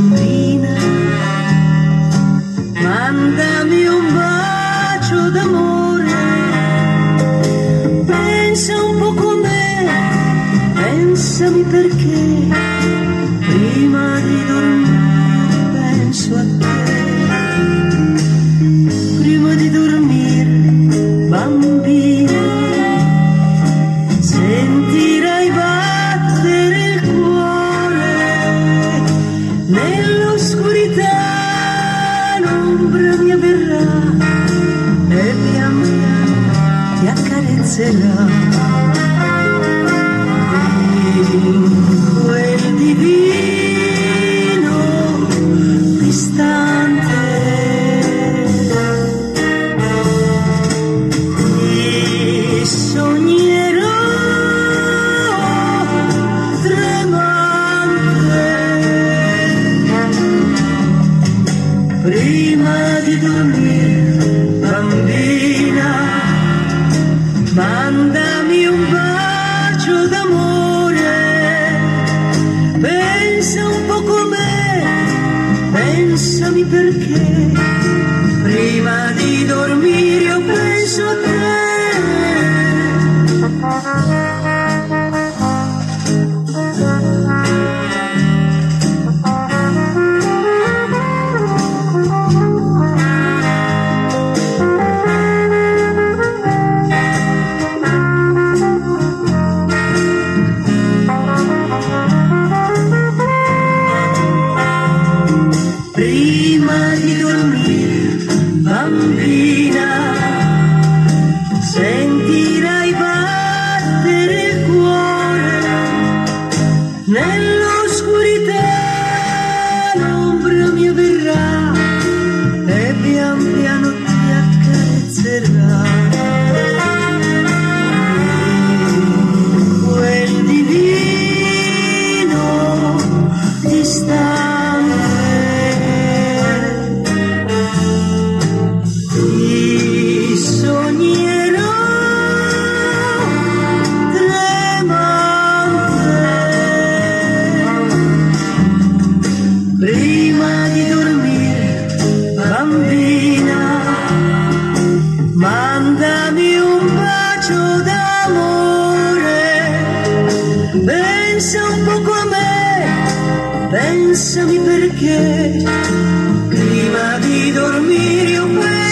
bambina, mandami un bacio d'amore, pensa un po' con me, pensami perché, prima di dormire penso a te, prima di dormire bambina, senti nell'oscurità. L'ombra mi avverrà e pian piano ti accarezzerà. quel divino istante ti sognerò prima di dormire bambina mandami un bacio d'amore. Pensa un po' com'è pensami perché. Prima di dormire io penso a te nell'oscurità, pensa un poco a me, pensami perché prima di dormire un po'.